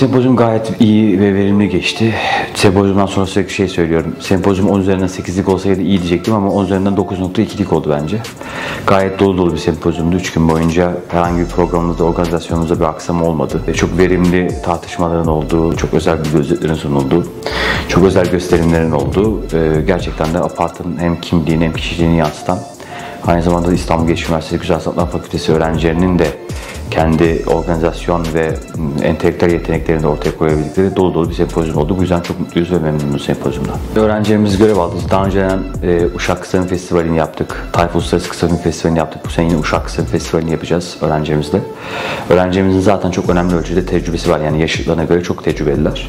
Sempozyum gayet iyi ve verimli geçti. Sempozyumdan sonra sürekli şey söylüyorum. Sempozyum 10 üzerinden 8'lik olsaydı iyi diyecektim ama 10 üzerinden 9.2'lik oldu bence. Gayet dolu dolu bir sempozyumdu. 3 gün boyunca herhangi bir programımızda, organizasyonumuzda bir aksama olmadı. Ve çok verimli tartışmaların olduğu, çok özel bir gözetlerin sunulduğu, çok özel gösterimlerin olduğu, e, gerçekten de Apart'ın hem kimliğini hem kişiliğini yansıtan, aynı zamanda İstanbul Geçiş Üniversitesi Güzel Sanatlar Fakültesi öğrencilerinin de kendi organizasyon ve entelektüel yeteneklerini ortaya koyabildikleri dolu dolu bir sempozyum oldu. Bu yüzden çok mutluyuz ve memnunuz sempozyumdan. Öğrencilerimiz görev aldı. Daha önceden e, Uşak Kısa Film Festivali'ni yaptık. Tayfa Uluslararası Kısa Film Festivali'ni yaptık. Bu sene yine Uşak Kısa Film Festivali'ni yapacağız öğrencilerimizle. Öğrencilerimizin zaten çok önemli ölçüde tecrübesi var. Yani yaşıtlarına göre çok tecrübeliler.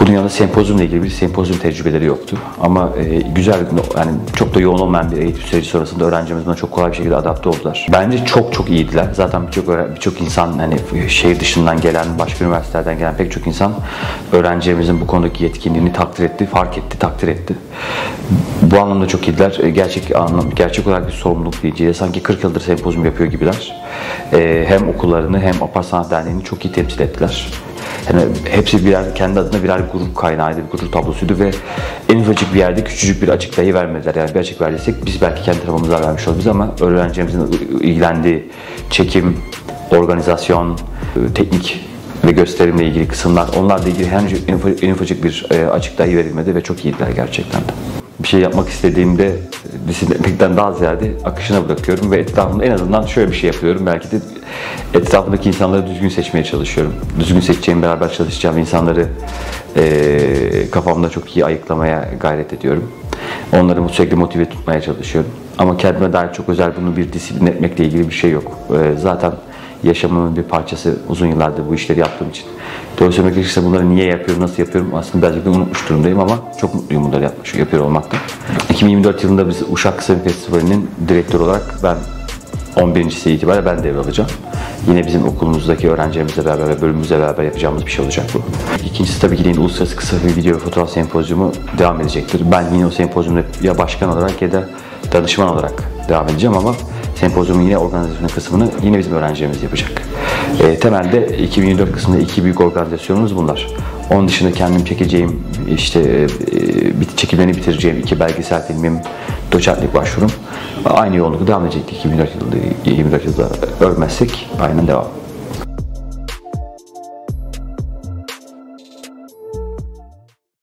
Bunun yanında sempozyumla ilgili bir sempozyum tecrübeleri yoktu. Ama e, güzel, yani çok da yoğun olmayan bir eğitim süreci sonrasında öğrencimiz buna çok kolay bir şekilde adapte oldular. Bence çok çok iyiydiler. Zaten birçok birçok insan hani şehir dışından gelen, başka üniversitelerden gelen pek çok insan öğrencilerimizin bu konudaki yetkinliğini takdir etti, fark etti, takdir etti. Bu anlamda çok iyiler. E, gerçek anlam, gerçek olarak bir sorumluluk değil. Sanki 40 yıldır sempozyum yapıyor gibiler. E, hem okullarını hem Apar Sanat Derneği'ni çok iyi temsil ettiler. Yani hepsi birer kendi adına birer gurur kaynağıydı, bir gurur tablosuydu ve en ufacık bir yerde küçücük bir açık dahi vermediler. Yani bir açık verdiysek biz belki kendi tarafımızdan vermiş oluruz ama öğrencilerimizin ilgilendiği çekim, organizasyon, e, teknik ve gösterimle ilgili kısımlar onlarla ilgili henüz en ufacık bir e, açık dahi verilmedi ve çok iyiydiler gerçekten de. Bir şey yapmak istediğimde disiplinlemekten daha ziyade akışına bırakıyorum ve etrafımda en azından şöyle bir şey yapıyorum. Belki de etrafımdaki insanları düzgün seçmeye çalışıyorum. Düzgün seçeceğim, beraber çalışacağım insanları e, kafamda çok iyi ayıklamaya gayret ediyorum. Onları sürekli motive tutmaya çalışıyorum. Ama kendime dair çok özel bunu bir disiplin etmekle ilgili bir şey yok. E, zaten yaşamımın bir parçası uzun yıllardır bu işleri yaptığım için. Doğru söylemek gerekirse bunları niye yapıyorum, nasıl yapıyorum aslında birazcık da unutmuş durumdayım ama çok mutluyum bunları yapmış, yapıyor olmaktan. 2024 yılında biz Uşak Kısa Festivali'nin direktör olarak ben 11. itibariyle ben devralacağım. Yine bizim okulumuzdaki öğrencilerimizle beraber ve bölümümüzle beraber yapacağımız bir şey olacak bu. İkincisi tabii ki yine Uluslararası Kısa Film Video ve Fotoğraf Sempozyumu devam edecektir. Ben yine o sempozyumda ya başkan olarak ya da danışman olarak devam edeceğim ama sempozyumun yine organizasyon kısmını yine bizim öğrencilerimiz yapacak. E, temelde 2024 kısmında iki büyük organizasyonumuz bunlar. Onun dışında kendim çekeceğim, işte e, çekimlerini bitireceğim iki belgesel filmim, doçentlik başvurum aynı yoğunlukta devam edecekti 2024 yılında, 2024 yılında ölmezsek aynen devam.